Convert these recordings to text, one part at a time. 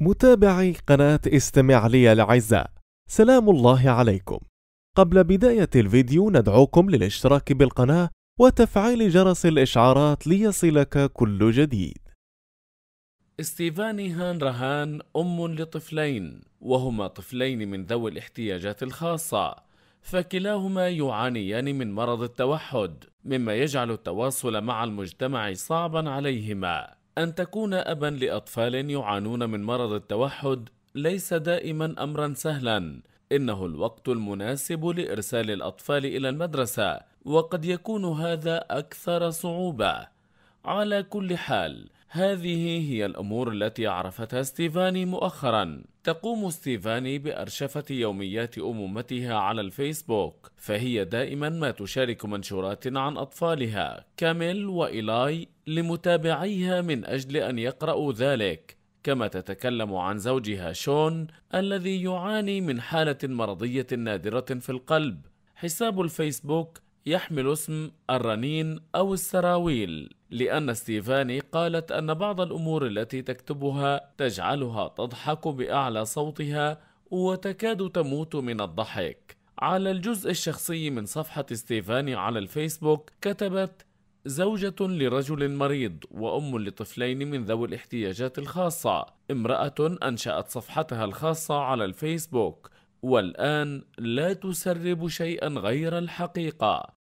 متابعي قناة استمع لي الأعزاء سلام الله عليكم. قبل بداية الفيديو ندعوكم للاشتراك بالقناة وتفعيل جرس الإشعارات ليصلك كل جديد. ستيفاني هان رهان أم لطفلين وهما طفلين من ذوي الاحتياجات الخاصة فكلاهما يعانيان من مرض التوحد مما يجعل التواصل مع المجتمع صعبا عليهما. أن تكون أبا لأطفال يعانون من مرض التوحد ليس دائما أمرا سهلا. إنه الوقت المناسب لإرسال الأطفال إلى المدرسة وقد يكون هذا أكثر صعوبة. على كل حال هذه هي الأمور التي عرفتها ستيفاني مؤخرا. تقوم ستيفاني بأرشفة يوميات أمومتها على الفيسبوك فهي دائما ما تشارك منشورات عن أطفالها كاميل وإيلاي لمتابعيها من أجل أن يقرأوا ذلك. كما تتكلم عن زوجها شون الذي يعاني من حالة مرضية نادرة في القلب. حساب الفيسبوك يحمل اسم الرنين أو السراويل لأن ستيفاني قالت أن بعض الأمور التي تكتبها تجعلها تضحك بأعلى صوتها وتكاد تموت من الضحك. على الجزء الشخصي من صفحة ستيفاني على الفيسبوك كتبت زوجة لرجل مريض وأم لطفلين من ذوي الاحتياجات الخاصة. امرأة أنشأت صفحتها الخاصة على الفيسبوك والآن لا تسرب شيئا غير الحقيقة.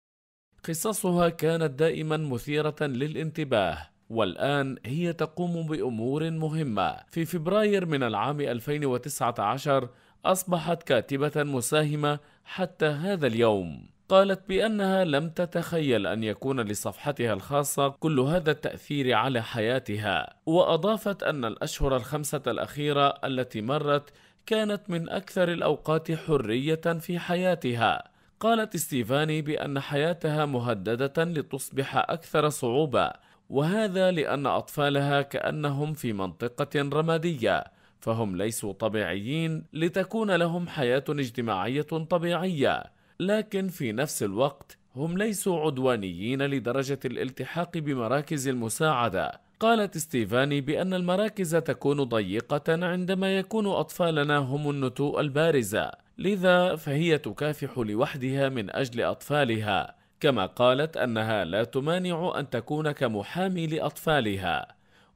قصصها كانت دائما مثيرة للانتباه والآن هي تقوم بأمور مهمة. في فبراير من العام 2019 أصبحت كاتبة مساهمة حتى هذا اليوم. قالت بأنها لم تتخيل أن يكون لصفحتها الخاصة كل هذا التأثير على حياتها. وأضافت أن الأشهر الخمسة الأخيرة التي مرت كانت من أكثر الأوقات حرية في حياتها. قالت ستيفاني بأن حياتها مهددة لتصبح أكثر صعوبة وهذا لأن أطفالها كأنهم في منطقة رمادية فهم ليسوا طبيعيين لتكون لهم حياة اجتماعية طبيعية لكن في نفس الوقت هم ليسوا عدوانيين لدرجة الالتحاق بمراكز المساعدة. قالت ستيفاني بأن المراكز تكون ضيقة عندما يكون أطفالنا هم النتوء البارزة. لذا فهي تكافح لوحدها من أجل أطفالها كما قالت أنها لا تمانع أن تكون كمحامي لأطفالها.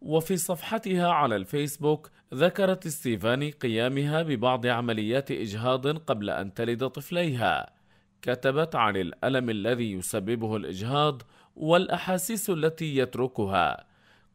وفي صفحتها على الفيسبوك ذكرت ستيفاني قيامها ببعض عمليات إجهاض قبل أن تلد طفليها. كتبت عن الألم الذي يسببه الإجهاض والأحاسيس التي يتركها.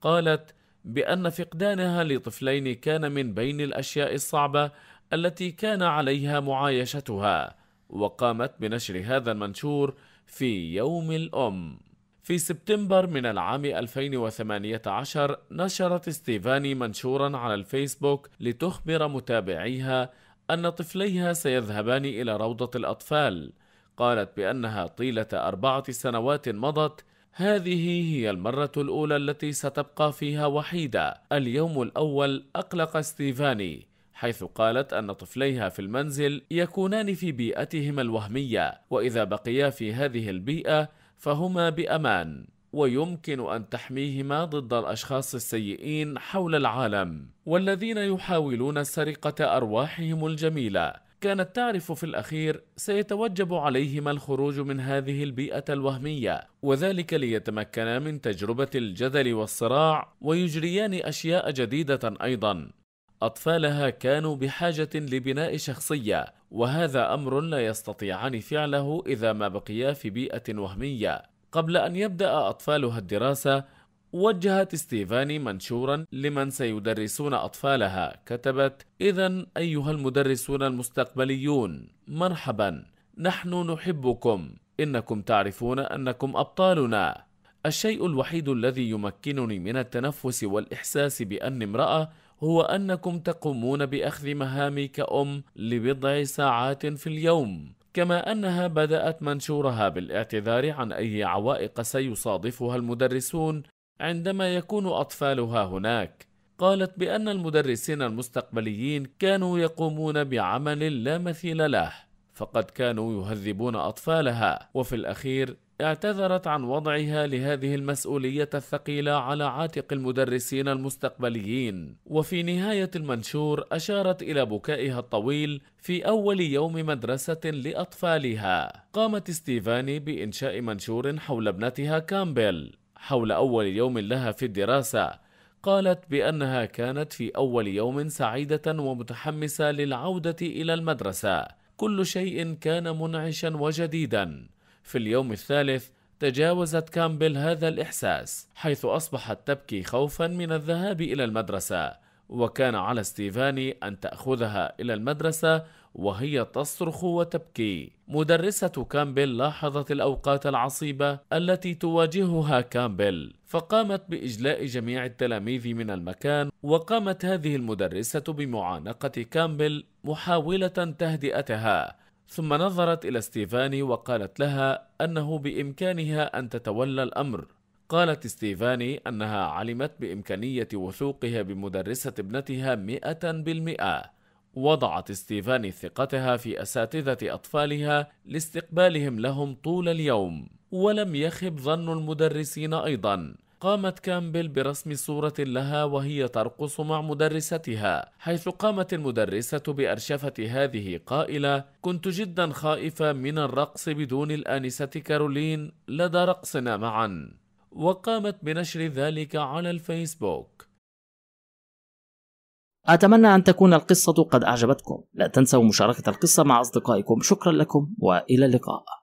قالت بأن فقدانها لطفلين كان من بين الأشياء الصعبة التي كان عليها معايشتها وقامت بنشر هذا المنشور في يوم الأم. في سبتمبر من العام 2018 نشرت ستيفاني منشورا على الفيسبوك لتخبر متابعيها أن طفليها سيذهبان إلى روضة الأطفال. قالت بأنها طيلة أربعة سنوات مضت. هذه هي المرة الأولى التي ستبقى فيها وحيدة. اليوم الأول أقلق ستيفاني. حيث قالت أن طفليها في المنزل يكونان في بيئتهما الوهمية وإذا بقيا في هذه البيئة فهما بأمان ويمكن أن تحميهما ضد الأشخاص السيئين حول العالم والذين يحاولون سرقة أرواحهم الجميلة. كانت تعرف في الأخير سيتوجب عليهما الخروج من هذه البيئة الوهمية وذلك ليتمكنا من تجربة الجدل والصراع ويجريان أشياء جديدة أيضا. أطفالها كانوا بحاجة لبناء شخصية وهذا أمر لا يستطيعان فعله إذا ما بقيا في بيئة وهمية. قبل أن يبدأ أطفالها الدراسة وجهت ستيفاني منشورا لمن سيدرسون أطفالها. كتبت إذا أيها المدرسون المستقبليون مرحبا. نحن نحبكم. إنكم تعرفون أنكم أبطالنا. الشيء الوحيد الذي يمكنني من التنفس والإحساس بأني امرأة هو أنكم تقومون بأخذ مهامي كأم لبضع ساعات في اليوم كما أنها بدأت منشورها بالاعتذار عن أي عوائق سيصادفها المدرسون عندما يكون أطفالها هناك. قالت بأن المدرسين المستقبليين كانوا يقومون بعمل لا مثيل له فقد كانوا يهذبون أطفالها وفي الأخير اعتذرت عن وضعها لهذه المسؤولية الثقيلة على عاتق المدرسين المستقبليين. وفي نهاية المنشور أشارت إلى بكائها الطويل في أول يوم مدرسة لأطفالها. قامت ستيفاني بإنشاء منشور حول ابنتها كامبل. حول أول يوم لها في الدراسة قالت بأنها كانت في أول يوم سعيدة ومتحمسة للعودة إلى المدرسة. كل شيء كان منعشا وجديدا. في اليوم الثالث تجاوزت كامبل هذا الإحساس حيث أصبحت تبكي خوفا من الذهاب إلى المدرسة وكان على ستيفاني أن تأخذها إلى المدرسة وهي تصرخ وتبكي. مدرسة كامبل لاحظت الأوقات العصيبة التي تواجهها كامبل فقامت بإجلاء جميع التلاميذ من المكان وقامت هذه المدرسة بمعانقة كامبل محاولة تهدئتها. ثم نظرت إلى ستيفاني وقالت لها أنه بإمكانها أن تتولى الأمر. قالت ستيفاني أنها علمت بإمكانية وثوقها بمدرسة ابنتها مئة بالمئة. وضعت ستيفاني ثقتها في أساتذة أطفالها لاستقبالهم لهم طول اليوم ولم يخب ظن المدرسين أيضا. قامت كامبل برسم صورة لها وهي ترقص مع مدرستها حيث قامت المدرسة بأرشفة هذه قائلة كنت جدا خائفة من الرقص بدون الآنسة كارولين لدى رقصنا معا وقامت بنشر ذلك على الفيسبوك. أتمنى أن تكون القصة قد أعجبتكم. لا تنسوا مشاركة القصة مع أصدقائكم. شكرا لكم وإلى اللقاء.